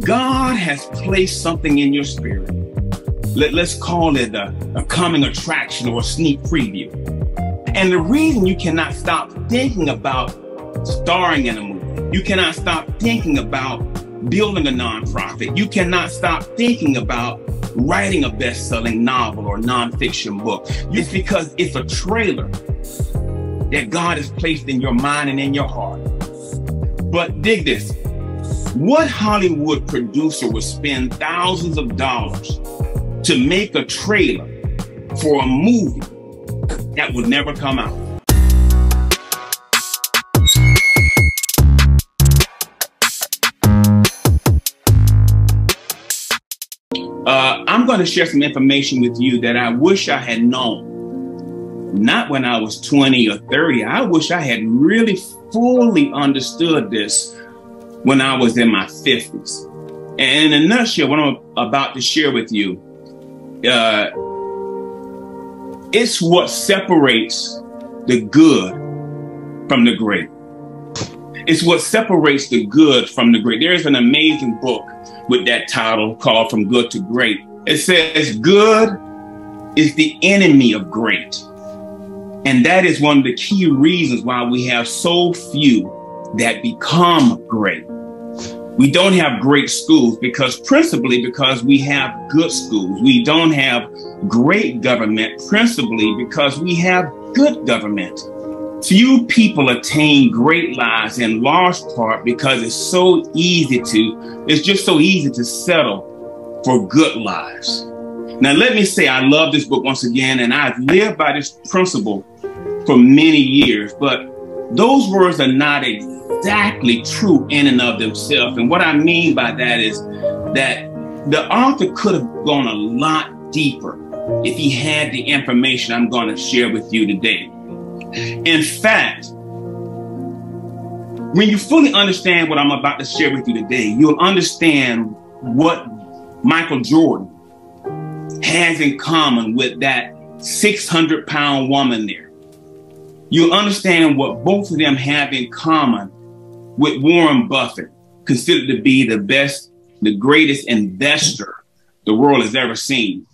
God has placed something in your spirit. Let, us call it a, a coming attraction or a sneak preview. And the reason you cannot stop thinking about starring in a movie, you cannot stop thinking about building a nonprofit, you cannot stop thinking about writing a best selling novel or nonfiction book. It's because it's a trailer that God has placed in your mind and in your heart. But dig this what Hollywood producer would spend thousands of dollars to make a trailer for a movie that would never come out? Uh, I'm going to share some information with you that I wish I had known. Not when I was 20 or 30. I wish I had really fully understood this when I was in my 50s. And in a nutshell, what I'm about to share with you, uh, it's what separates the good from the great. It's what separates the good from the great. There's an amazing book with that title called From Good to Great. It says, Good is the enemy of great. And that is one of the key reasons why we have so few that become great. We don't have great schools because principally because we have good schools. We don't have great government principally because we have good government. Few people attain great lives in large part because it's so easy to, it's just so easy to settle for good lives. Now, let me say, I love this book once again, and I've lived by this principle for many years, but those words are not exactly true in and of themselves. And what I mean by that is that the author could have gone a lot deeper if he had the information I'm going to share with you today. In fact, when you fully understand what I'm about to share with you today, you'll understand what Michael Jordan has in common with that 600 pound woman there. You'll understand what both of them have in common with Warren Buffett, considered to be the best, the greatest investor the world has ever seen.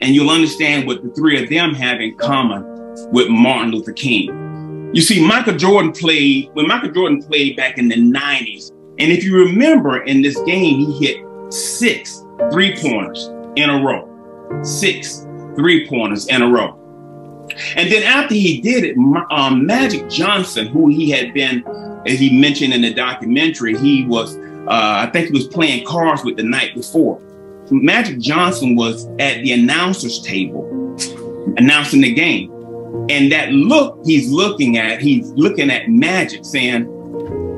And you'll understand what the three of them have in common with Martin Luther King. You see, Michael Jordan played, when Michael Jordan played back in the 90s, and if you remember in this game, he hit six three pointers in a row. Six three pointers in a row. And then after he did it, um, Magic Johnson, who he had been, as he mentioned in the documentary, he was, uh, I think he was playing cards with the night before. Magic Johnson was at the announcer's table announcing the game. And that look he's looking at, he's looking at Magic saying,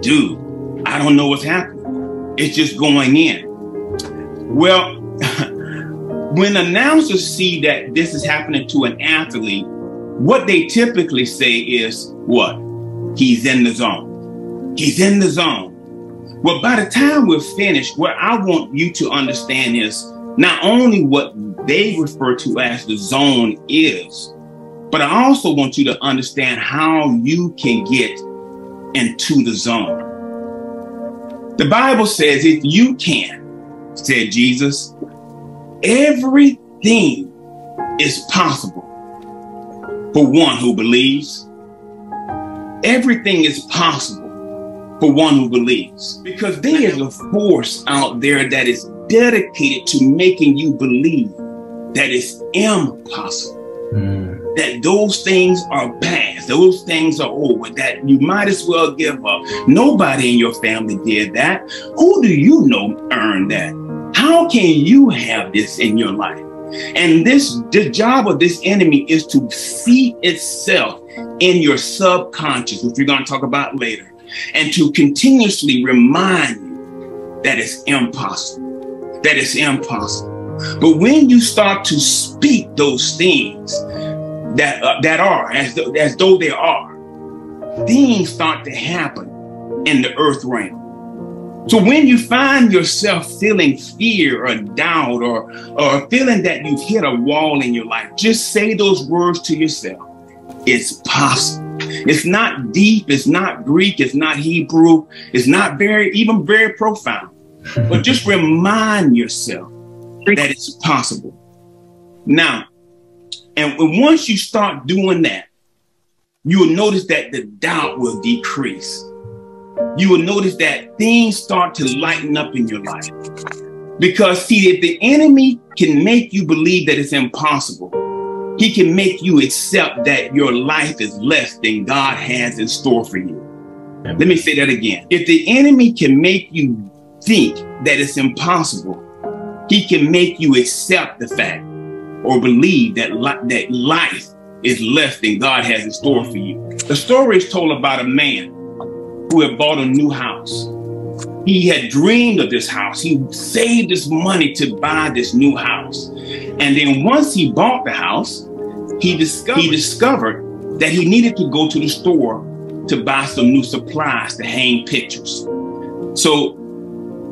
dude, I don't know what's happening. It's just going in. Well, when announcers see that this is happening to an athlete, what they typically say is what? He's in the zone. He's in the zone. Well, by the time we're finished, what I want you to understand is not only what they refer to as the zone is, but I also want you to understand how you can get into the zone. The Bible says, if you can, said Jesus, everything is possible for one who believes. Everything is possible for one who believes because there is a force out there that is dedicated to making you believe that it's impossible. Mm. That those things are past, those things are over, that you might as well give up. Nobody in your family did that. Who do you know earned that? How can you have this in your life? And this the job of this enemy is to see itself in your subconscious, which we're going to talk about later, and to continuously remind you that it's impossible. That it's impossible. But when you start to speak those things that uh, that are as though, as though they are, things start to happen in the earth realm. So when you find yourself feeling fear or doubt or, or feeling that you've hit a wall in your life, just say those words to yourself. It's possible. It's not deep, it's not Greek, it's not Hebrew, it's not very, even very profound. but just remind yourself that it's possible. Now, and once you start doing that, you will notice that the doubt will decrease. You will notice that things start to lighten up in your life. Because, see, if the enemy can make you believe that it's impossible, he can make you accept that your life is less than God has in store for you. Let me say that again. If the enemy can make you think that it's impossible, he can make you accept the fact or believe that, li- that life is less than God has in store for you. The story is told about a man who had bought a new house. He had dreamed of this house. He saved his money to buy this new house. And then once he bought the house, he discovered, he discovered that he needed to go to the store to buy some new supplies to hang pictures. So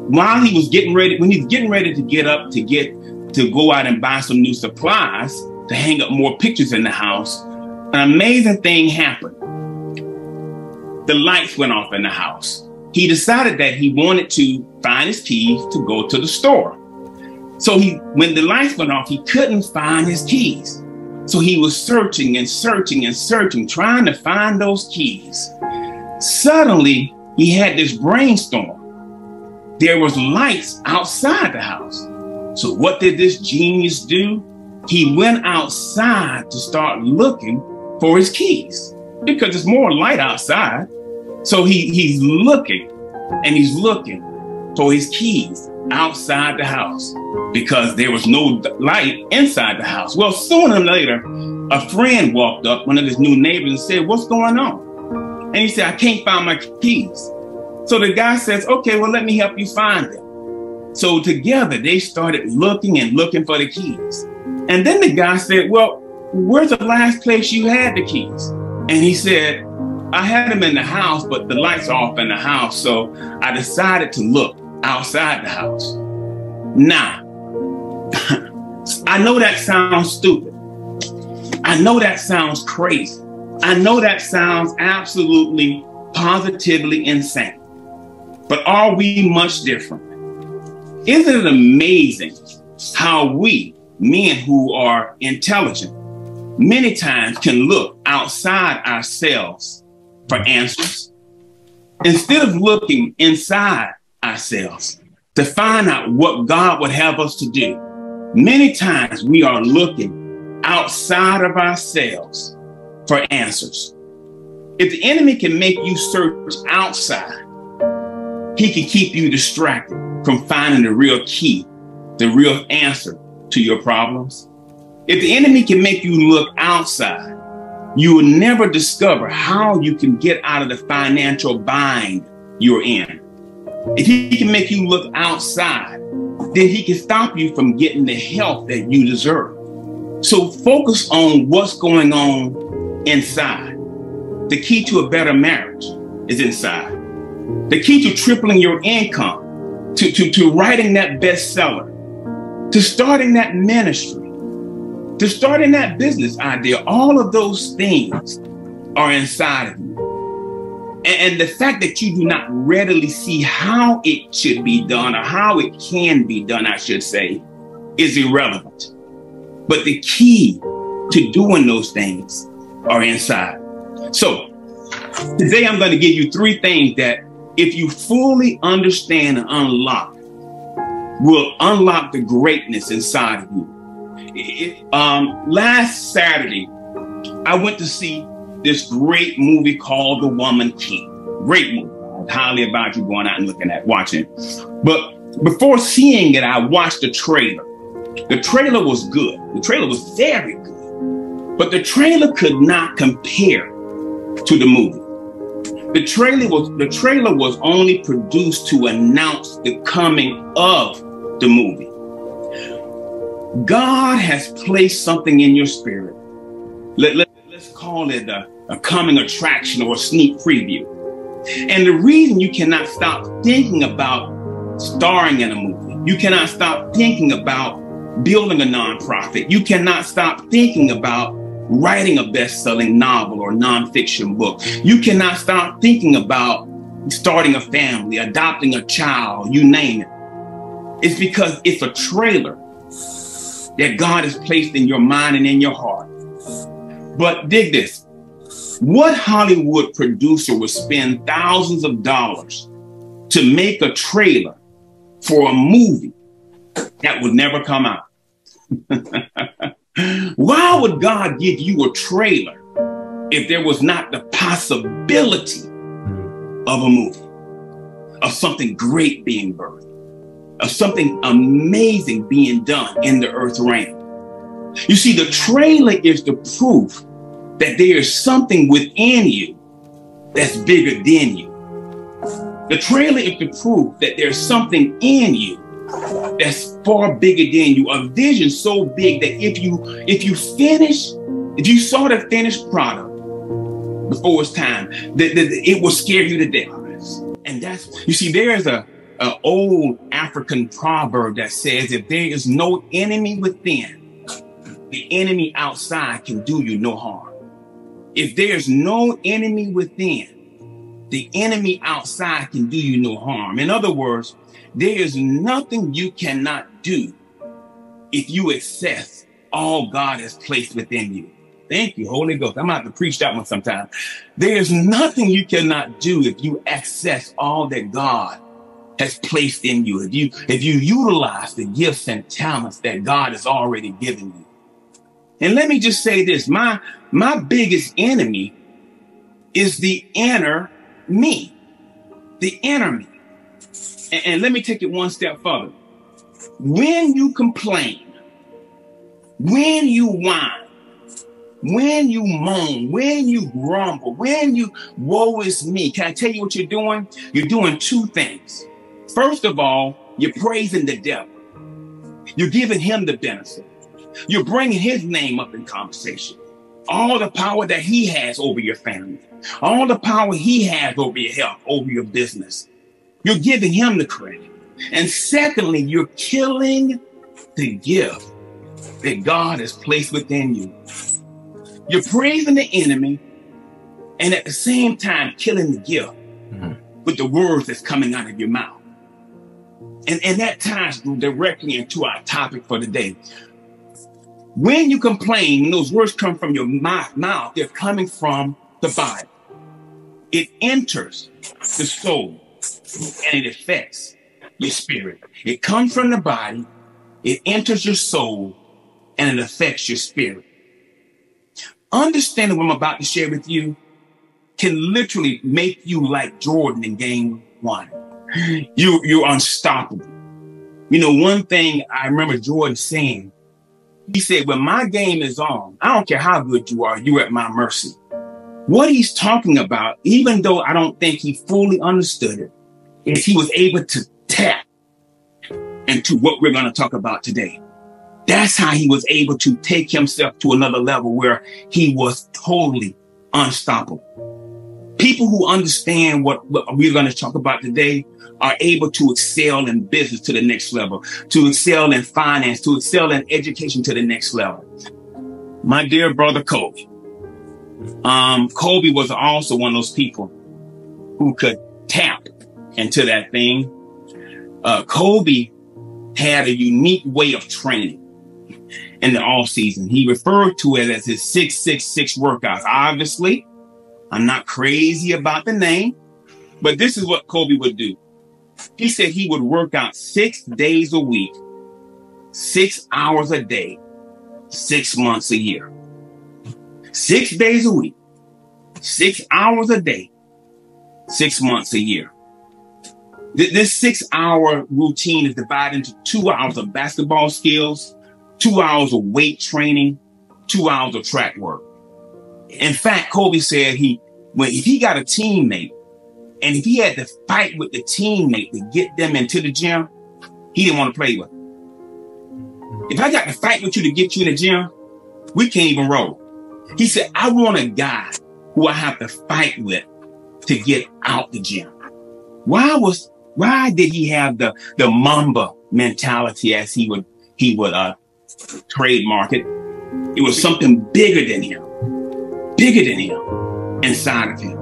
while he was getting ready, when he's getting ready to get up to get to go out and buy some new supplies to hang up more pictures in the house, an amazing thing happened. The lights went off in the house. He decided that he wanted to find his keys to go to the store. So he, when the lights went off, he couldn't find his keys. So he was searching and searching and searching, trying to find those keys. Suddenly, he had this brainstorm. There was lights outside the house. So what did this genius do? He went outside to start looking for his keys because there's more light outside. So he, he's looking and he's looking for his keys outside the house because there was no light inside the house. Well, sooner or later, a friend walked up, one of his new neighbors, and said, What's going on? And he said, I can't find my keys. So the guy says, Okay, well, let me help you find them. So together they started looking and looking for the keys. And then the guy said, Well, where's the last place you had the keys? And he said, I had him in the house, but the lights are off in the house. So I decided to look outside the house. Now, I know that sounds stupid. I know that sounds crazy. I know that sounds absolutely, positively insane. But are we much different? Isn't it amazing how we, men who are intelligent, many times can look outside ourselves for answers instead of looking inside ourselves to find out what God would have us to do. Many times we are looking outside of ourselves for answers. If the enemy can make you search outside, he can keep you distracted from finding the real key, the real answer to your problems. If the enemy can make you look outside, you will never discover how you can get out of the financial bind you're in. If he can make you look outside, then he can stop you from getting the help that you deserve. So focus on what's going on inside. The key to a better marriage is inside. The key to tripling your income, to, to, to writing that bestseller, to starting that ministry, to starting that business idea, all of those things are inside of you. And the fact that you do not readily see how it should be done or how it can be done, I should say, is irrelevant. But the key to doing those things are inside. So today I'm going to give you three things that if you fully understand and unlock, will unlock the greatness inside of you. It, um, last Saturday, I went to see this great movie called The Woman King. Great movie. I highly advise you going out and looking at watching. But before seeing it, I watched the trailer. The trailer was good. The trailer was very good. But the trailer could not compare to the movie. The trailer was the trailer was only produced to announce the coming of the movie. God has placed something in your spirit. Let, let, let's call it a, a coming attraction or a sneak preview. And the reason you cannot stop thinking about starring in a movie, you cannot stop thinking about building a nonprofit, you cannot stop thinking about writing a best selling novel or nonfiction book, you cannot stop thinking about starting a family, adopting a child, you name it. It's because it's a trailer that God has placed in your mind and in your heart. But dig this. What Hollywood producer would spend thousands of dollars to make a trailer for a movie that would never come out? Why would God give you a trailer if there was not the possibility of a movie, of something great being birthed, of something amazing being done in the earth realm? You see, the trailer is the proof that there is something within you that's bigger than you. The trailer is the proof that there's something in you that's far bigger than you. A vision so big that if you if you finish, if you saw the finished product before it's time, that, that it will scare you to death. And that's you see, there's a, a old African proverb that says, if there is no enemy within, the enemy outside can do you no harm. If there's no enemy within, the enemy outside can do you no harm. In other words, there is nothing you cannot do if you access all God has placed within you. Thank you, Holy Ghost. I'm going to have to preach that one sometime. There's nothing you cannot do if you access all that God has placed in you. If you, if you utilize the gifts and talents that God has already given you. And let me just say this, my, my biggest enemy is the inner me, the inner me. And, and let me take it one step further. When you complain, when you whine, when you moan, when you grumble, when you woe is me, can I tell you what you're doing? You're doing two things. First of all, you're praising the devil. You're giving him the benefit. You're bringing his name up in conversation. All the power that he has over your family, all the power he has over your health, over your business. You're giving him the credit. And secondly, you're killing the gift that God has placed within you. You're praising the enemy and at the same time killing the gift mm-hmm. with the words that's coming out of your mouth. And, and that ties directly into our topic for today. When you complain, when those words come from your mouth, they're coming from the body. It enters the soul and it affects your spirit. It comes from the body, it enters your soul, and it affects your spirit. Understanding what I'm about to share with you can literally make you like Jordan in game one. You, you're unstoppable. You know, one thing I remember Jordan saying he said, when my game is on, I don't care how good you are, you're at my mercy. What he's talking about, even though I don't think he fully understood it, is he was able to tap into what we're going to talk about today. That's how he was able to take himself to another level where he was totally unstoppable. People who understand what, what we're going to talk about today are able to excel in business to the next level, to excel in finance, to excel in education to the next level. My dear brother Kobe, um, Kobe was also one of those people who could tap into that thing. Uh, Kobe had a unique way of training in the off season. He referred to it as his 666 workouts. Obviously, I'm not crazy about the name, but this is what Kobe would do. He said he would work out six days a week, six hours a day, six months a year. Six days a week, six hours a day, six months a year. This six hour routine is divided into two hours of basketball skills, two hours of weight training, two hours of track work. In fact, Kobe said he, when he got a teammate and if he had to fight with the teammate to get them into the gym, he didn't want to play with. If I got to fight with you to get you in the gym, we can't even roll. He said, I want a guy who I have to fight with to get out the gym. Why was, why did he have the, the Mamba mentality as he would, he would, uh, trademark it? It was something bigger than him, bigger than him inside of him.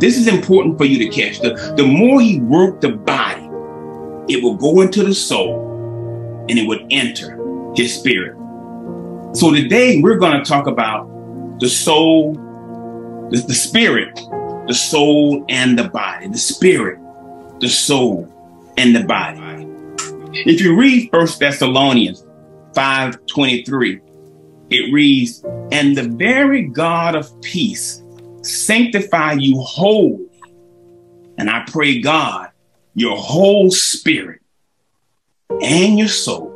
This is important for you to catch. The, the more he worked the body, it will go into the soul and it would enter his spirit. So today we're going to talk about the soul, the, the spirit, the soul, and the body. The spirit, the soul, and the body. If you read First Thessalonians 5:23, it reads, "And the very God of peace sanctify you wholly. And I pray God, your whole spirit and your soul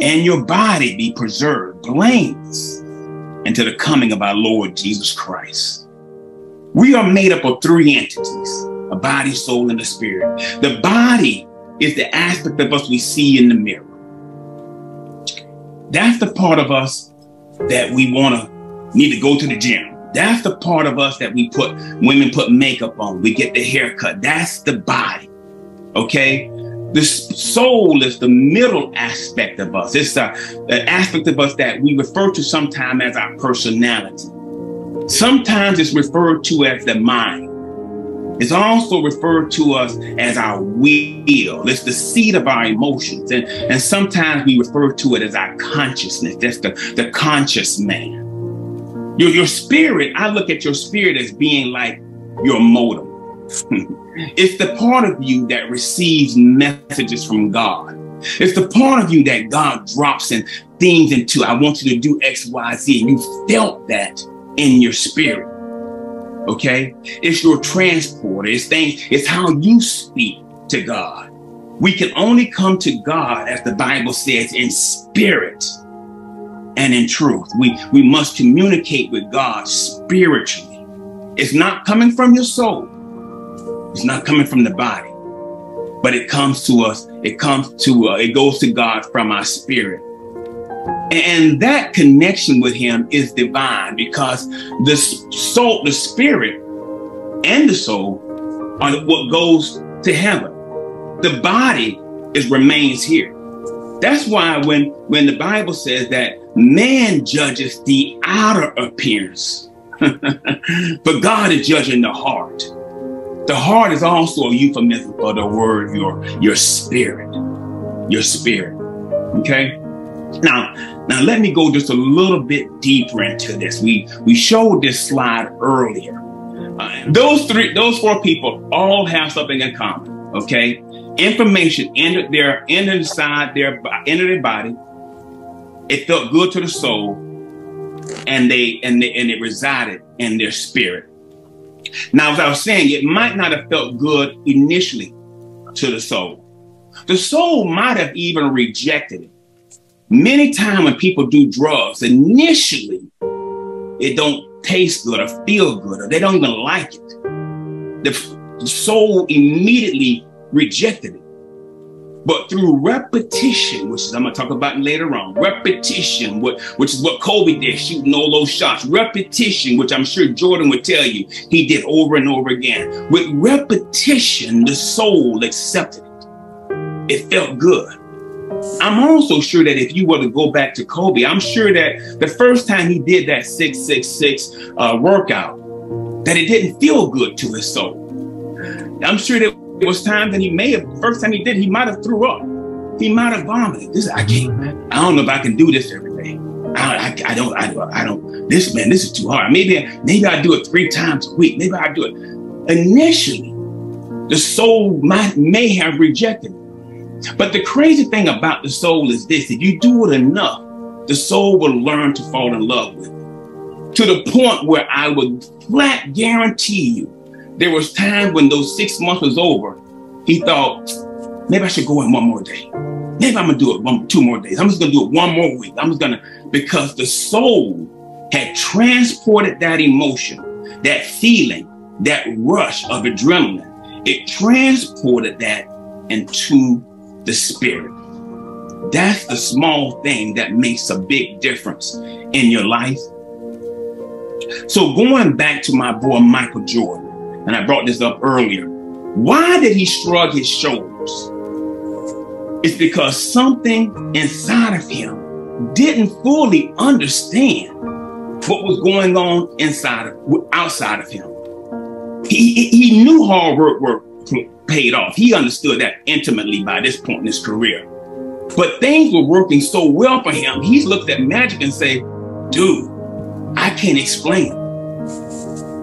and your body be preserved blameless until the coming of our Lord Jesus Christ. We are made up of three entities a body, soul, and a spirit. The body is the aspect of us we see in the mirror. That's the part of us that we want to need to go to the gym. That's the part of us that we put, women put makeup on. We get the haircut. That's the body. Okay. The soul is the middle aspect of us. It's the, the aspect of us that we refer to sometimes as our personality. Sometimes it's referred to as the mind. It's also referred to us as our will. It's the seat of our emotions. And, and sometimes we refer to it as our consciousness. That's the, the conscious man. Your, your spirit, I look at your spirit as being like your modem. it's the part of you that receives messages from God. It's the part of you that God drops and things into. I want you to do X, Y, Z. And you felt that in your spirit. Okay? It's your transporter. It's things, it's how you speak to God. We can only come to God, as the Bible says, in spirit and in truth. We, we must communicate with God spiritually. It's not coming from your soul. It's not coming from the body, but it comes to us. It comes to, uh, it goes to God from our spirit. And that connection with him is divine because the soul, the spirit and the soul are what goes to heaven. The body is remains here. That's why when, when the Bible says that man judges the outer appearance, but God is judging the heart. The heart is also a euphemism for the word your, your spirit. Your spirit. Okay? Now, now let me go just a little bit deeper into this. We we showed this slide earlier. Uh, those three, those four people all have something in common. Okay, information entered their entered inside their entered their body. It felt good to the soul, and they and they, and it resided in their spirit. Now, as I was saying, it might not have felt good initially to the soul. The soul might have even rejected it. Many times when people do drugs, initially it don't taste good or feel good, or they don't even like it. The soul immediately rejected it. But through repetition, which is I'm gonna talk about later on, repetition, which is what Kobe did, shooting all those shots. Repetition, which I'm sure Jordan would tell you he did over and over again. With repetition, the soul accepted it. It felt good. I'm also sure that if you were to go back to Kobe, I'm sure that the first time he did that 666 uh, workout, that it didn't feel good to his soul. I'm sure that it was times that he may have, first time he did, he might have threw up. He might have vomited. This, I can't, I don't know if I can do this every day. I, I, I don't, I, I don't, this man, this is too hard. Maybe, maybe I do it three times a week. Maybe I do it. Initially, the soul might, may have rejected it. But the crazy thing about the soul is this, if you do it enough, the soul will learn to fall in love with it. To the point where I would flat guarantee you there was time when those six months was over, he thought, maybe I should go in one more day. Maybe I'm gonna do it one, two more days. I'm just gonna do it one more week. I'm just gonna, because the soul had transported that emotion, that feeling, that rush of adrenaline. It transported that into the spirit. That's the small thing that makes a big difference in your life. So going back to my boy Michael Jordan, and I brought this up earlier. Why did he shrug his shoulders? It's because something inside of him didn't fully understand what was going on inside of outside of him. He, he knew hard work, work paid off. He understood that intimately by this point in his career. But things were working so well for him. He's looked at magic and say, dude, I can't explain.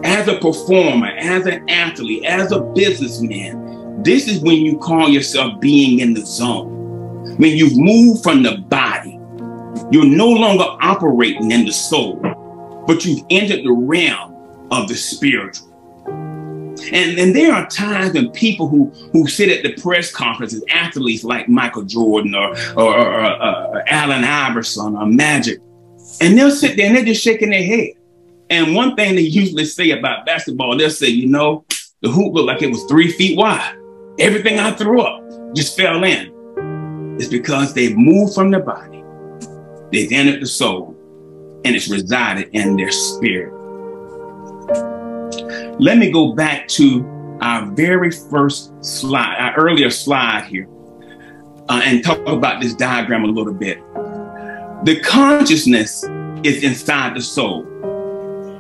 As a performer, as an athlete, as a businessman, this is when you call yourself being in the zone. When you've moved from the body, you're no longer operating in the soul, but you've entered the realm of the spiritual. And, and there are times when people who, who sit at the press conferences, athletes like Michael Jordan or, or, or uh, Allen Iverson or Magic, and they'll sit there and they're just shaking their head. And one thing they usually say about basketball, they'll say, you know, the hoop looked like it was three feet wide. Everything I threw up just fell in. It's because they've moved from the body, they've entered the soul, and it's resided in their spirit. Let me go back to our very first slide, our earlier slide here, uh, and talk about this diagram a little bit. The consciousness is inside the soul,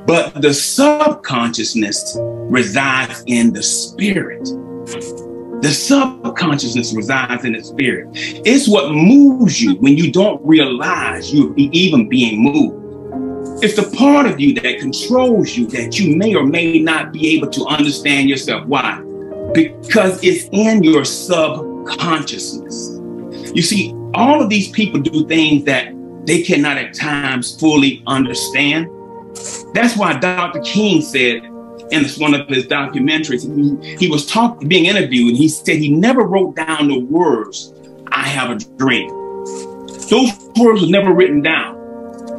but the subconsciousness resides in the spirit. The subconsciousness resides in the spirit. It's what moves you when you don't realize you're even being moved. It's the part of you that controls you that you may or may not be able to understand yourself. Why? Because it's in your subconsciousness. You see, all of these people do things that they cannot at times fully understand. That's why Dr. King said in one of his documentaries, he, he was talking, being interviewed, and he said he never wrote down the words, I have a dream. Those words were never written down.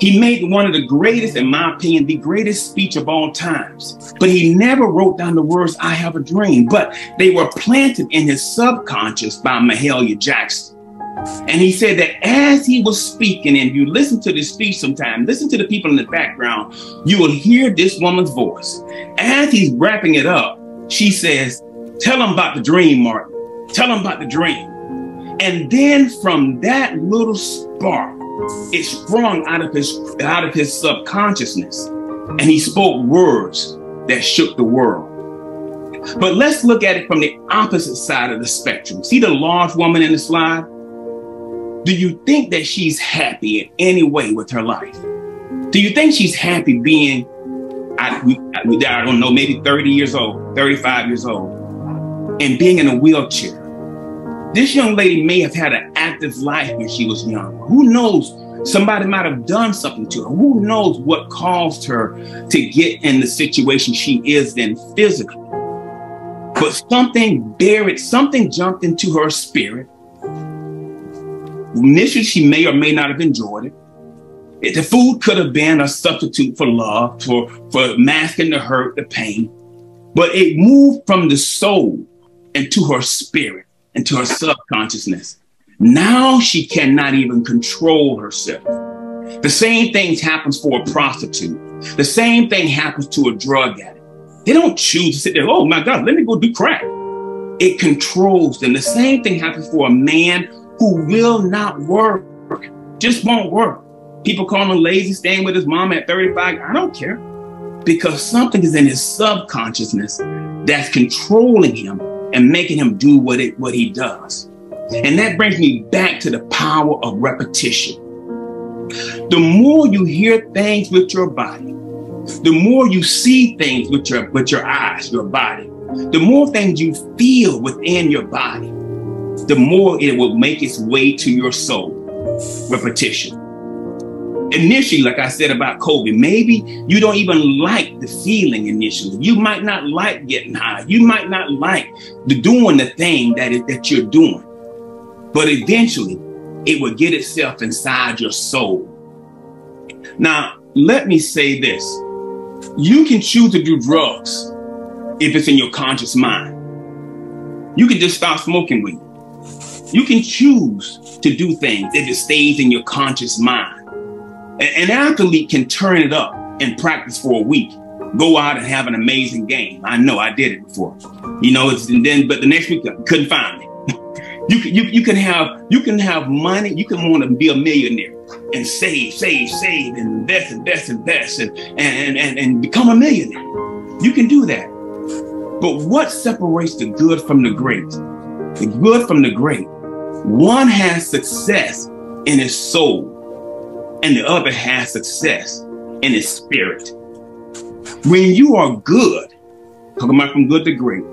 He made one of the greatest, in my opinion, the greatest speech of all times. But he never wrote down the words, I have a dream. But they were planted in his subconscious by Mahalia Jackson. And he said that as he was speaking, and you listen to this speech sometime, listen to the people in the background, you will hear this woman's voice. As he's wrapping it up, she says, Tell him about the dream, Martin. Tell him about the dream. And then from that little spark, it sprung out of his out of his subconsciousness and he spoke words that shook the world but let's look at it from the opposite side of the spectrum see the large woman in the slide do you think that she's happy in any way with her life do you think she's happy being I, I don't know maybe 30 years old 35 years old and being in a wheelchair this young lady may have had an active life when she was young. Who knows? Somebody might have done something to her. Who knows what caused her to get in the situation she is in physically? But something buried, something jumped into her spirit. Initially, she may or may not have enjoyed it. The food could have been a substitute for love, for, for masking the hurt, the pain. But it moved from the soul into her spirit into her subconsciousness. Now she cannot even control herself. The same thing happens for a prostitute. The same thing happens to a drug addict. They don't choose to sit there, oh my God, let me go do crack. It controls them. The same thing happens for a man who will not work, just won't work. People call him lazy, staying with his mom at 35. I don't care because something is in his subconsciousness that's controlling him and making him do what it what he does. And that brings me back to the power of repetition. The more you hear things with your body, the more you see things with your with your eyes, your body, the more things you feel within your body, the more it will make its way to your soul. Repetition initially, like I said about Kobe, maybe you don't even like the feeling initially. You might not like getting high. You might not like the doing the thing that, is, that you're doing. But eventually, it will get itself inside your soul. Now, let me say this. You can choose to do drugs if it's in your conscious mind. You can just stop smoking weed. You can choose to do things if it stays in your conscious mind. An athlete can turn it up and practice for a week, go out and have an amazing game. I know I did it before. You know, it's and then but the next week couldn't find me. you can you, you can have you can have money, you can want to be a millionaire and save, save, save, and invest, invest, invest, and and and, and become a millionaire. You can do that. But what separates the good from the great? The good from the great. One has success in his soul, and the other has success in his spirit. When you are good, talking about from good to great,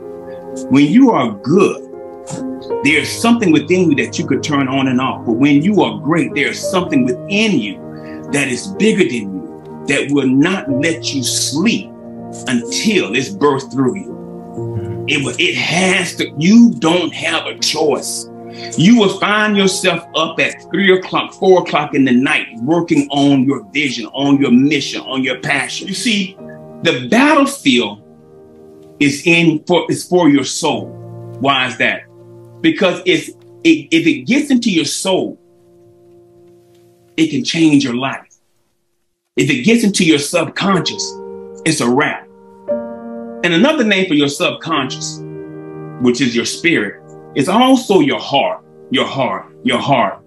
when you are good, there's something within you that you could turn on and off. But when you are great, there's something within you that is bigger than you that will not let you sleep until it's birthed through you. It, it has to, you don't have a choice. You will find yourself up at three o'clock, four o'clock in the night, working on your vision, on your mission, on your passion. You see, the battlefield is in for is for your soul. Why is that? Because if it, if it gets into your soul, it can change your life. If it gets into your subconscious, it's a wrap. And another name for your subconscious, which is your spirit, is also your heart, your heart, your heart.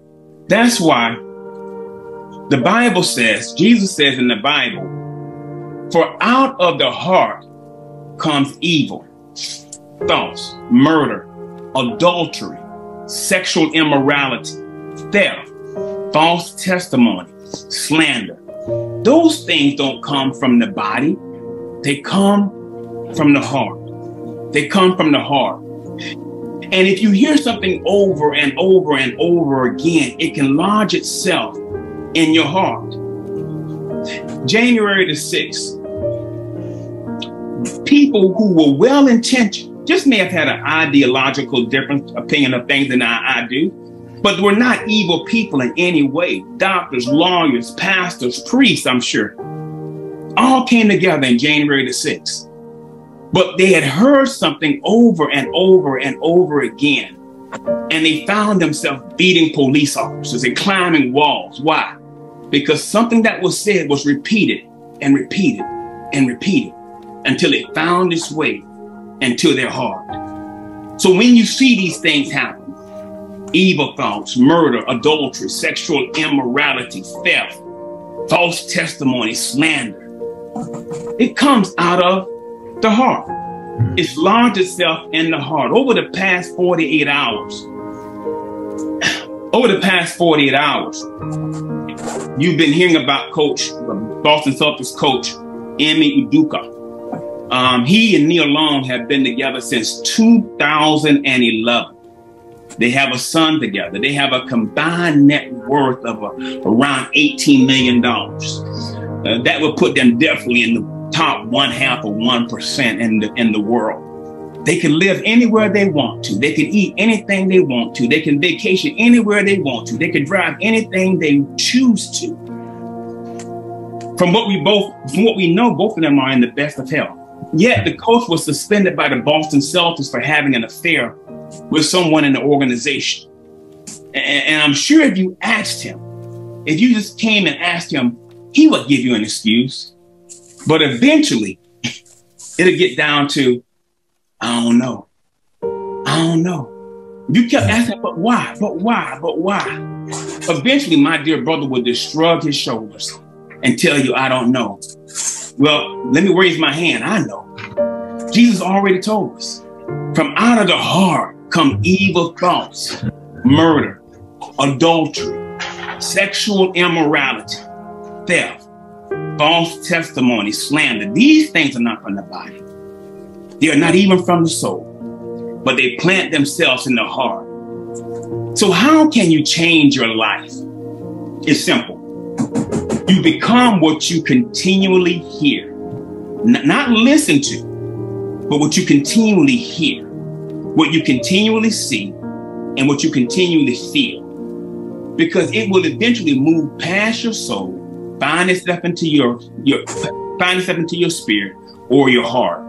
That's why the Bible says, Jesus says in the Bible, for out of the heart comes evil, thoughts, murder, adultery, sexual immorality, theft, false testimony, slander. Those things don't come from the body, they come from the heart. They come from the heart. And if you hear something over and over and over again, it can lodge itself in your heart. January the 6th, people who were well intentioned just may have had an ideological different opinion of things than I, I do, but were not evil people in any way. Doctors, lawyers, pastors, priests, I'm sure, all came together in January the 6th. But they had heard something over and over and over again. And they found themselves beating police officers and climbing walls. Why? Because something that was said was repeated and repeated and repeated until it found its way into their heart. So when you see these things happen, evil thoughts, murder, adultery, sexual immorality, theft, false testimony, slander, it comes out of the heart. It's lodged itself in the heart. Over the past 48 hours, over the past 48 hours, you've been hearing about Coach, Boston Celtics coach, Ime Udoka. Um, he and Nia Long have been together since 2011. They have a son together. They have a combined net worth of around $18 million. Uh, that would put them definitely in the top one half of 1% in the, in the world. They can live anywhere they want to. They can eat anything they want to. They can vacation anywhere they want to. They can drive anything they choose to. From what we both, from what we know, both of them are in the best of health. Yet the coach was suspended by the Boston Celtics for having an affair with someone in the organization. And, and I'm sure if you asked him, if you just came and asked him, he would give you an excuse. But eventually, it'll get down to, I don't know. I don't know. You kept asking, but why? But why? But why? Eventually, my dear brother would just shrug his shoulders and tell you, I don't know. Well, let me raise my hand. I know. Jesus already told us from out of the heart come evil thoughts, murder, adultery, sexual immorality, theft, false testimony, slander. These things are not from the body. They are not even from the soul, but they plant themselves in the heart. So, how can you change your life? It's simple. You become what you continually hear, N- not listen to, but what you continually hear, what you continually see, and what you continually feel. Because it will eventually move past your soul, find itself into your, your find itself into your spirit or your heart.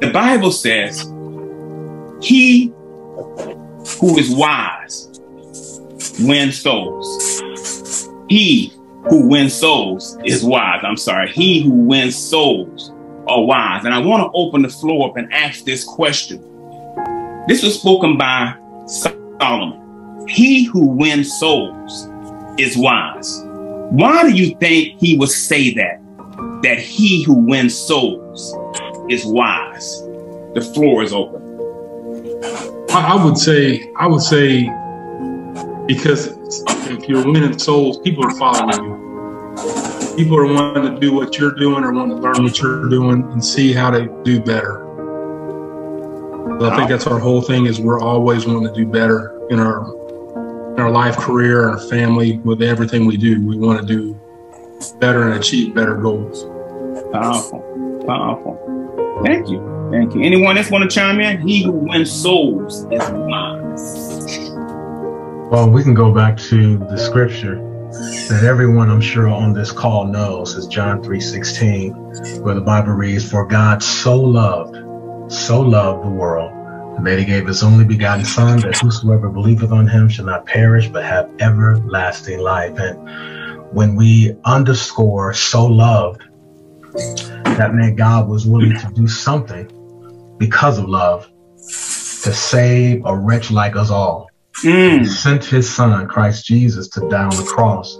The Bible says, He who is wise wins souls. He who wins souls is wise. I'm sorry. He who wins souls are wise. And I want to open the floor up and ask this question. This was spoken by Solomon. He who wins souls is wise. Why do you think he would say that? That he who wins souls is wise. the floor is open. I, would say, I would say, because if you're winning souls, people are following you. People are wanting to do what you're doing or want to learn what you're doing and see how to do better. So I think uh-huh. that's our whole thing is we're always wanting to do better in our our life, career, our family, with everything we do. We want to do better and achieve better goals. Powerful, powerful. Thank you, thank you. Anyone else want to chime in? He who wins souls is wise. Well, we can go back to the scripture that everyone I'm sure on this call knows is John 3:16, where the Bible reads, For God so loved, so loved the world, that he gave his only begotten Son, that whosoever believeth on him shall not perish, but have everlasting life. And when we underscore so loved, that meant God was willing to do something because of love to save a wretch like us all. Mm. He sent his son, Christ Jesus, to die on the cross.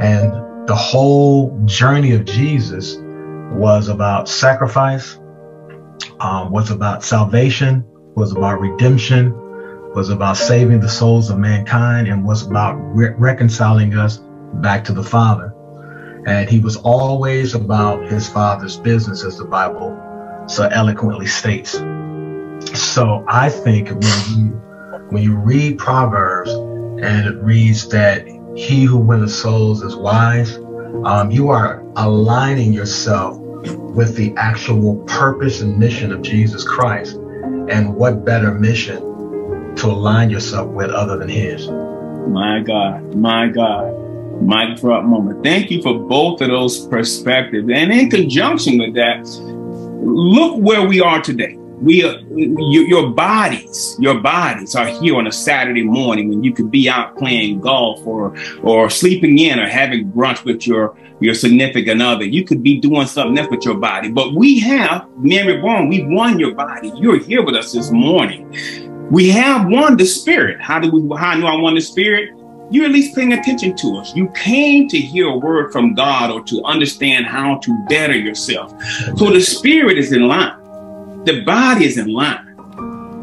And the whole journey of Jesus was about sacrifice, um, was about salvation, was about redemption, was about saving the souls of mankind, and was about re- reconciling us back to the Father. And he was always about his Father's business, as the Bible so eloquently states. So I think when you when you read Proverbs and it reads that he who winneth souls is wise, um, you are aligning yourself with the actual purpose and mission of Jesus Christ. And what better mission to align yourself with other than His? My God, my God. Mic drop moment. Thank you for both of those perspectives. And in conjunction with that, look where we are today. We are, your, your bodies, your bodies are here on a Saturday morning when you could be out playing golf or or sleeping in or having brunch with your your significant other. You could be doing something else with your body. But we have, Mary Born, we won your body. You're here with us this morning. We have won the spirit. How do we how do I won the spirit? You're at least paying attention to us. You came to hear a word from God or to understand how to better yourself. So the spirit is in line. The body is in line.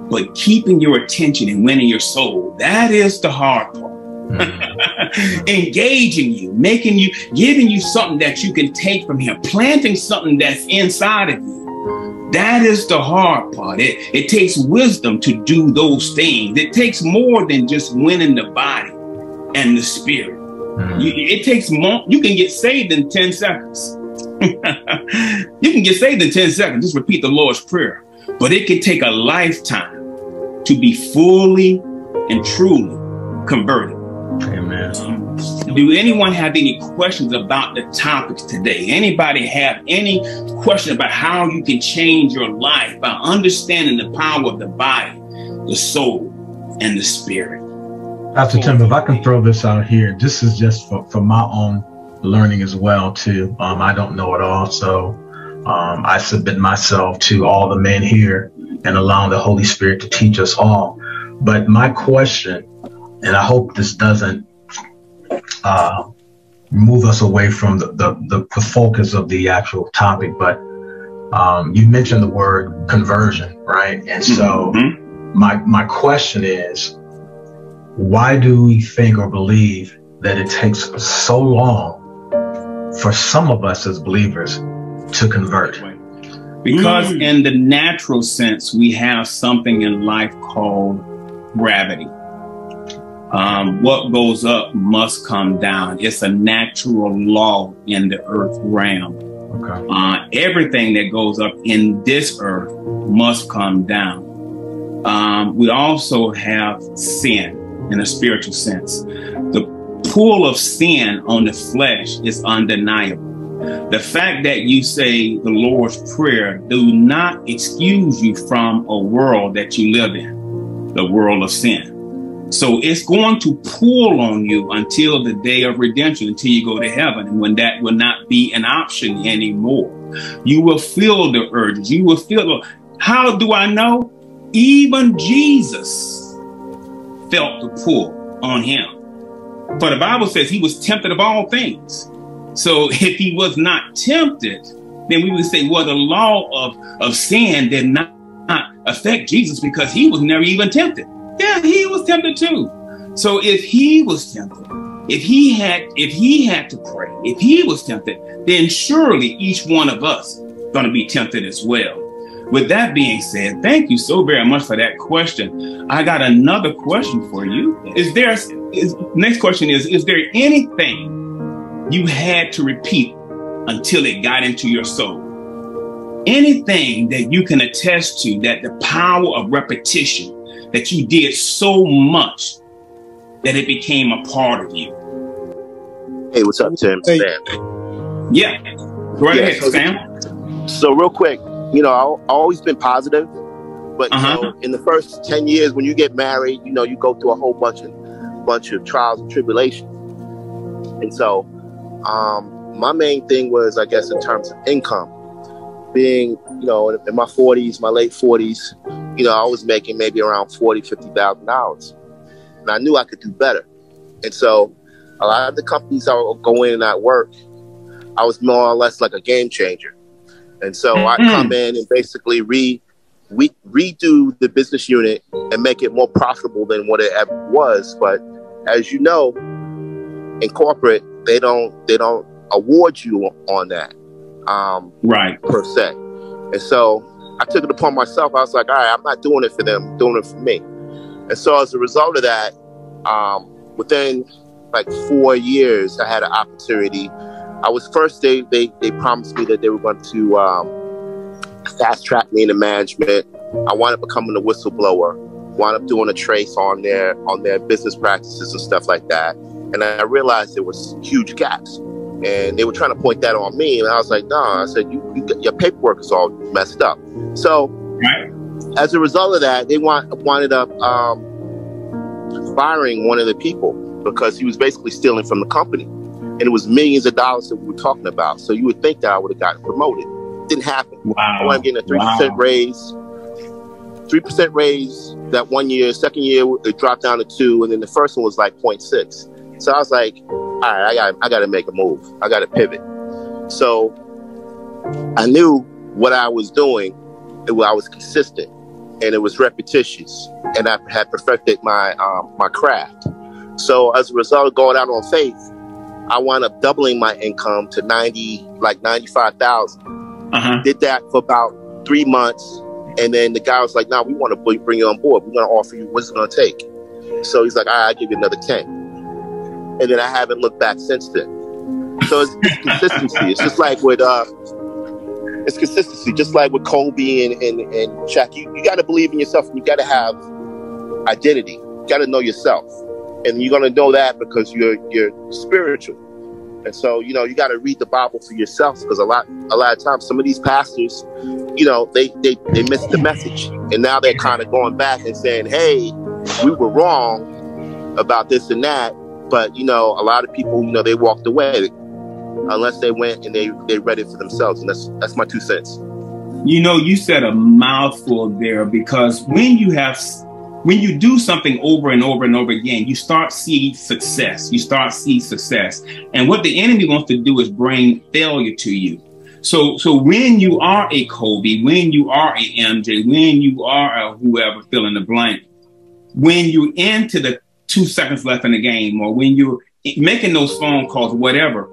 But keeping your attention and winning your soul, that is the hard part. engaging you, making you, giving you something that you can take from him, planting something that's inside of you. That is the hard part. It, it takes wisdom to do those things. It takes more than just winning the body and the spirit. Mm-hmm. You, it takes more. You can get saved in 10 seconds. you can get saved in 10 seconds. Just repeat the Lord's Prayer. But it can take a lifetime to be fully and truly converted. Amen. Do anyone have any questions about the topics today? Anybody have any question about how you can change your life by understanding the power of the body, the soul, and the spirit? Pastor Tim, if I can throw this out here, this is just for, for my own learning as well too. Um, I don't know it all, so um, I submit myself to all the men here and allowing the Holy Spirit to teach us all. But my question and I hope this doesn't uh, move us away from the, the, the, focus of the actual topic, but um, you mentioned the word conversion, right? And so mm-hmm. my, my question is, why do we think or believe that it takes so long for some of us as believers to convert? Because mm. in the natural sense, we have something in life called gravity. Um, what goes up must come down. It's a natural law in the earth realm. Okay. Uh, everything that goes up in this earth must come down. Um, we also have sin in a spiritual sense. The pull of sin on the flesh is undeniable. The fact that you say the Lord's Prayer do not excuse you from a world that you live in, the world of sin. So it's going to pull on you until the day of redemption, until you go to heaven. And when that will not be an option anymore, you will feel the urges. You will feel, the, how do I know? Even Jesus felt the pull on him. For the Bible says he was tempted of all things. So if he was not tempted, then we would say, well, the law of, of sin did not affect Jesus because he was never even tempted. Yeah, he was tempted too. So if he was tempted, if he had if he had to pray, if he was tempted, then surely each one of us going to be tempted as well. With that being said, thank you so very much for that question. I got another question for you. Is there is, next question is is there anything you had to repeat until it got into your soul? Anything that you can attest to that the power of repetition that you did so much that it became a part of you. Hey, what's up, Tim? Hey. Sam. Yeah. Go right yeah, ahead, so, Sam. So real quick, you know, I've always been positive, but uh-huh. know, in the first ten years, when you get married, you know, you go through a whole bunch of bunch of trials and tribulations, and so um, my main thing was, I guess, in terms of income, being, you know, in my 40s, my late 40s, you know, I was making maybe around forty, fifty thousand dollars, and I knew I could do better, and so a lot of the companies I would go in and at work, I was more or less like a game changer. And so mm-hmm. I come in and basically re, re, redo the business unit and make it more profitable than what it ever was. But as you know, in corporate, they don't they don't award you on that, um, right? Per se. And so I took it upon myself. I was like, all right, I'm not doing it for them, I'm doing it for me. And so as a result of that, um, within like four years, I had an opportunity I was first they they they promised me that they were going to um, fast track me into management. I wound up becoming a whistleblower. Wound up doing a trace on their on their business practices and stuff like that. And I realized there was huge gaps, and they were trying to point that on me. And I was like, no. I said, you, you your paperwork is all messed up. So, right. as a result of that, they want wanted up um, firing one of the people because he was basically stealing from the company and it was millions of dollars that we were talking about. So you would think that I would have gotten promoted. Didn't happen. Wow. I wound getting a three percent wow. raise. Three percent raise that one year. Second year it dropped down to two, and then the first one was like 0.6. So I was like, all right, I got I got to make a move. I got to pivot. So I knew what I was doing. It, I was consistent, and it was repetitious, and I had perfected my um, my craft. So as a result of going out on faith, I wound up doubling my income to 90, like 95,000. Uh-huh. Did that for about three months. And then the guy was like, nah, we want to bring you on board. We're going to offer you, what's it going to take? So he's like, all right, I'll give you another 10. And then I haven't looked back since then. So it's, it's consistency. It's just like with, uh, it's consistency. Just like with Kobe and, and, and Shaq, you, you got to believe in yourself and you got to have identity. You got to know yourself and you're gonna know that because you're you're spiritual. And so, you know, you got to read the Bible for yourself because a lot, a lot of times, some of these pastors, you know, they they they missed the message, and now they're kind of going back and saying, "Hey, we were wrong about this and that." But you know, a lot of people, you know, they walked away unless they went and they they read it for themselves, and that's that's my two cents. You know, you said a mouthful there because when you have when you do something over and over and over again, you start seeing success. You start seeing success. And what the enemy wants to do is bring failure to you. So, so when you are a Kobe, when you are a MJ, when you are a whoever fill in the blank, when you're into the two seconds left in the game, or when you're making those phone calls, whatever,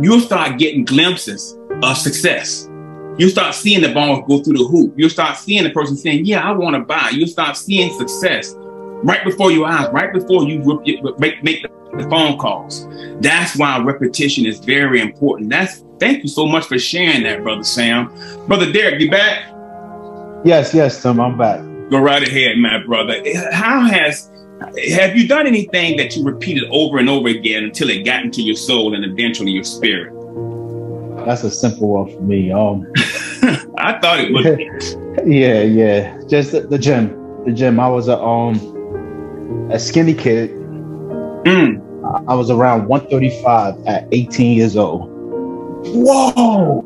you'll start getting glimpses of success you start seeing the ball go through the hoop. You start seeing the person saying, "Yeah, I want to buy." You start seeing success right before your eyes, right before you make, make the phone calls. That's why repetition is very important. That's thank you so much for sharing that, brother Sam. Brother Derek, you back? Yes, yes, Tim, I'm back. Go right ahead, my brother. How has have you done anything that you repeated over and over again until it got into your soul and eventually your spirit? That's a simple one for me. Um, I thought it was. yeah, yeah. Just the, the, gym. The gym. I was a um a skinny kid. Mm. I was around 135 at 18 years old. Whoa.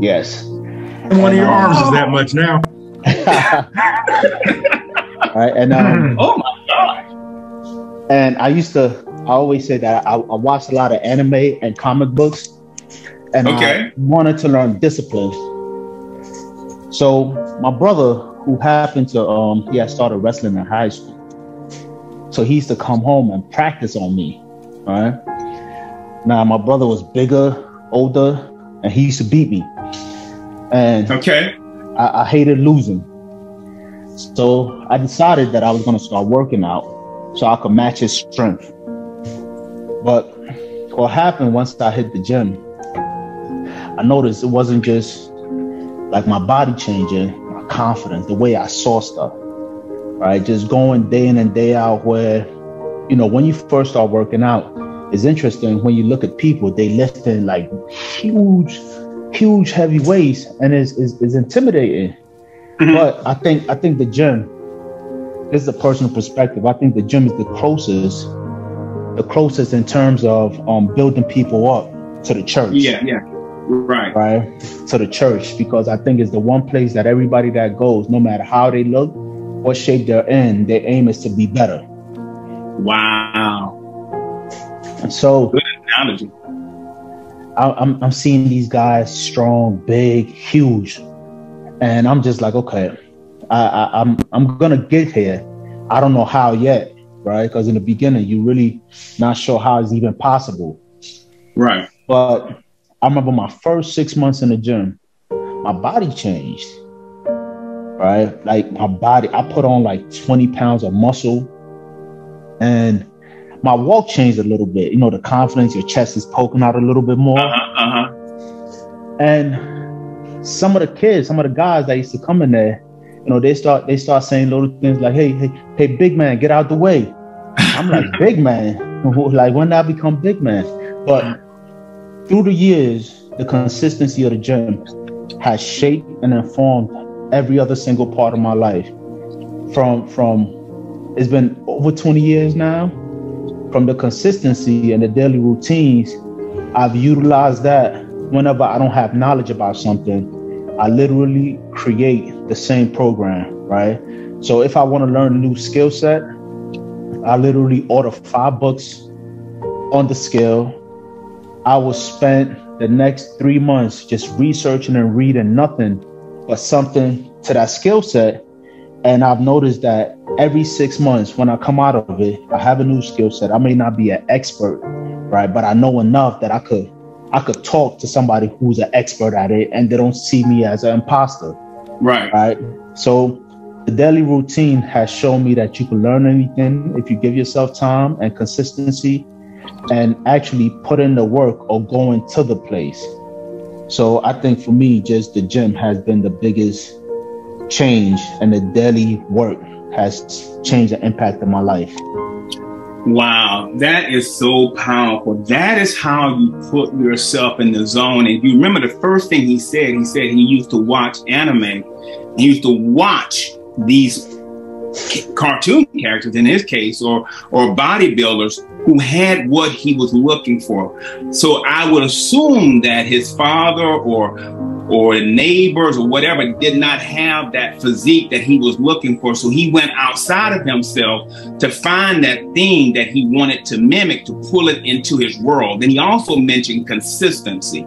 Yes. And one and, of your um, arms is that much now. right, and um, oh my god. And I used to. I always say that I, I watched a lot of anime and comic books and okay. I wanted to learn discipline. So my brother who happened to um he had started wrestling in high school. So he used to come home and practice on me. Right. Now my brother was bigger, older, and he used to beat me. And okay. I, I hated losing. So I decided that I was gonna start working out so I could match his strength. But what happened once I hit the gym, I noticed it wasn't just like my body changing, my confidence, the way I saw stuff, right? Just going day in and day out where, you know, when you first start working out, it's interesting when you look at people, they lifting like huge, huge heavy weights and it's, it's, it's intimidating. Mm-hmm. But I think I think the gym, this is a personal perspective. I think the gym is the closest, the closest in terms of um building people up to the church. Yeah, yeah. Right. Right. To the church because I think it's the one place that everybody that goes, no matter how they look, what shape they're in, their aim is to be better. Wow. And so good analogy. I, I'm I'm seeing these guys strong, big, huge, and I'm just like, okay, I, I I'm I'm gonna get here. I don't know how yet, right? Because in the beginning, you really not sure how it's even possible. Right. But I remember my first six months in the gym, my body changed. Right? Like my body, I put on like 20 pounds of muscle and my walk changed a little bit. You know, the confidence, your chest is poking out a little bit more. Uh-huh, uh-huh. And some of the kids, some of the guys that used to come in there, you know, they start they start saying little things like, "Hey, hey, hey, big man, get out the way." I'm like, "Big man, like when did I become big man?" But through the years, the consistency of the gym has shaped and informed every other single part of my life. From from it's been over 20 years now from the consistency and the daily routines, I've utilized that whenever I don't have knowledge about something. I literally create the same program, right? So if I want to learn a new skill set, I literally order five books on the skill. I will spend the next three months just researching and reading nothing but something to that skill set. And I've noticed that every six months when I come out of it, I have a new skill set. I may not be an expert, right? But I know enough that I could I could talk to somebody who's an expert at it and they don't see me as an imposter. Right. Right. So the daily routine has shown me that you can learn anything if you give yourself time and consistency and actually put in the work or going to the place. So I think for me, just the gym has been the biggest change and the daily work has changed the impact of my life. Wow, that is so powerful. That is how you put yourself in the zone. And you remember the first thing he said, he said he used to watch anime. He used to watch these cartoon characters in his case or or bodybuilders who had what he was looking for. So I would assume that his father or or neighbors or whatever did not have that physique that he was looking for. So he went outside of himself to find that thing that he wanted to mimic to pull it into his world. And he also mentioned consistency,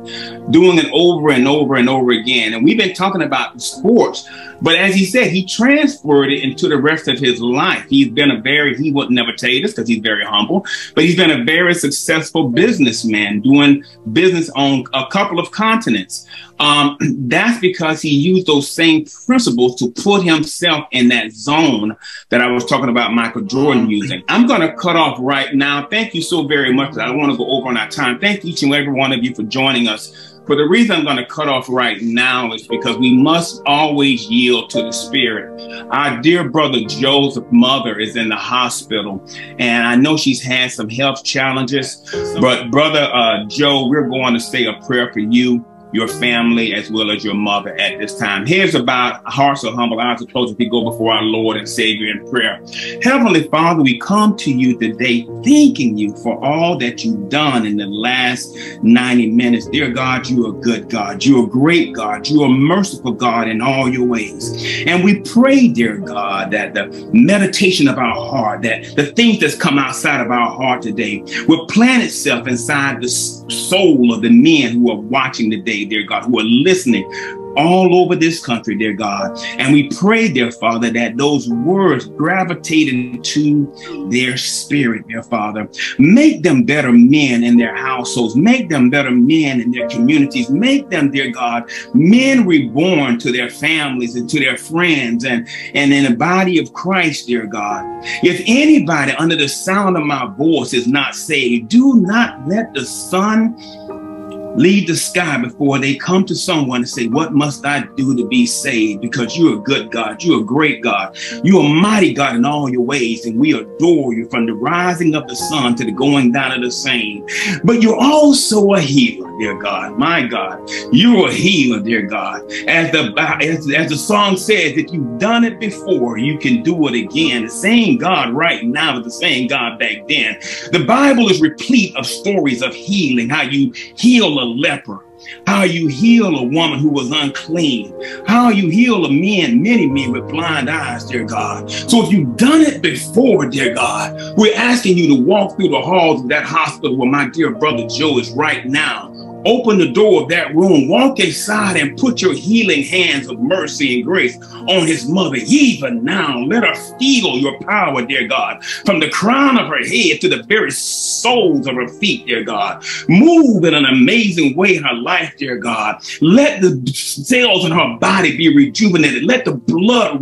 doing it over and over and over again. And we've been talking about sports, but as he said, he transferred it into the rest of his life. He's been a very, he would never tell you this because he's very humble, but he's been a very successful businessman doing business on a couple of continents. Um, that's because he used those same principles to put himself in that zone that I was talking about Michael Jordan using. I'm going to cut off right now. Thank you so very much. I don't want to go over on our time. Thank each and every one of you for joining us but the reason I'm going to cut off right now is because we must always yield to the Spirit. Our dear brother Joseph's mother is in the hospital, and I know she's had some health challenges. But brother uh, Joe, we're going to say a prayer for you your family as well as your mother at this time. Here's about hearts are humble, eyes are closed we go before our Lord and Savior in prayer. Heavenly Father, we come to you today thanking you for all that you've done in the last 90 minutes. Dear God, you're a good God. You're a great God. You're a merciful God in all your ways. And we pray, dear God, that the meditation of our heart, that the things that's come outside of our heart today will plant itself inside the soul of the men who are watching today dear God, who are listening all over this country, dear God. And we pray, dear Father, that those words gravitate into their spirit, dear Father. Make them better men in their households. Make them better men in their communities. Make them, dear God, men reborn to their families and to their friends and, and in the body of Christ, dear God. If anybody under the sound of my voice is not saved, do not let the sun leave the sky before they come to someone and say, What must I do to be saved? Because you're a good God. You're a great God. You're a mighty God in all your ways, and we adore you from the rising of the sun to the going down of the same. But you're also a healer, dear God. My God, you're a healer, dear God. As the as, as the song says, if you've done it before, you can do it again. The same God right now the same God back then. The Bible is replete of stories of healing, how you heal a leper, how you heal a woman who was unclean, how you heal a man, many men with blind eyes, dear God. So if you've done it before, dear God, we're asking you to walk through the halls of that hospital where my dear brother Joe is right now Open the door of that room, walk inside, and put your healing hands of mercy and grace on his mother. Even now, let her feel your power, dear God, from the crown of her head to the very soles of her feet, dear God. Move in an amazing way in her life, dear God. Let the cells in her body be rejuvenated. Let the blood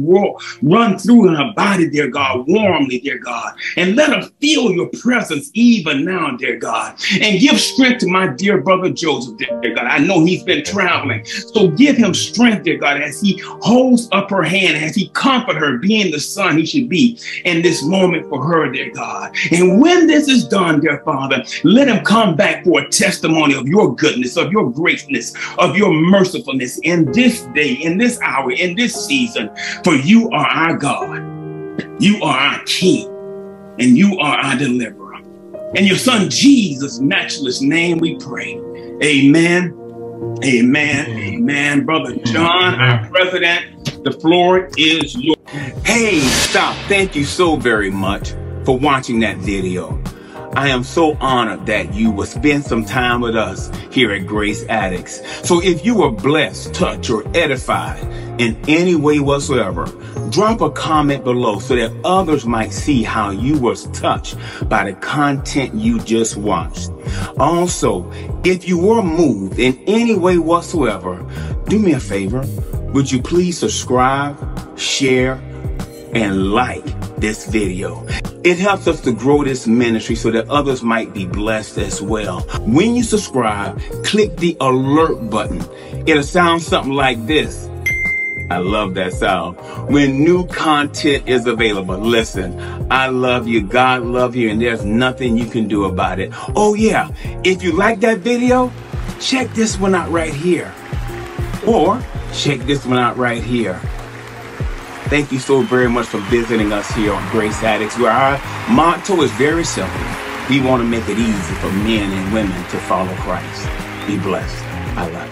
run through in her body, dear God, warmly, dear God. And let her feel your presence even now, dear God. And give strength to my dear brother Joe Joseph, dear God. I know he's been traveling. So give him strength, dear God, as he holds up her hand, as he comfort her, being the son he should be in this moment for her, dear God. And when this is done, dear Father, let him come back for a testimony of your goodness, of your greatness, of your mercifulness in this day, in this hour, in this season. For you are our God. You are our King, and you are our deliverer. In your son Jesus' matchless name we pray. Amen. Amen. Amen. Brother John, our president, the floor is yours. Hey, stop. Thank you so very much for watching that video. I am so honored that you will spend some time with us here at Grace Addicts. So if you were blessed, touched, or edified in any way whatsoever, drop a comment below so that others might see how you was touched by the content you just watched. Also, if you were moved in any way whatsoever, do me a favor. Would you please subscribe, share, and like this video. It helps us to grow this ministry so that others might be blessed as well. When you subscribe, click the alert button. It'll sound something like this. I love that sound. When new content is available, listen, I love you, God love you, and there's nothing you can do about it. Oh yeah, if you like that video, check this one out right here. Or check this one out right here. Thank you so very much for visiting us here on Grace Addicts, where our motto is very simple. We want to make it easy for men and women to follow Christ. Be blessed. I love you.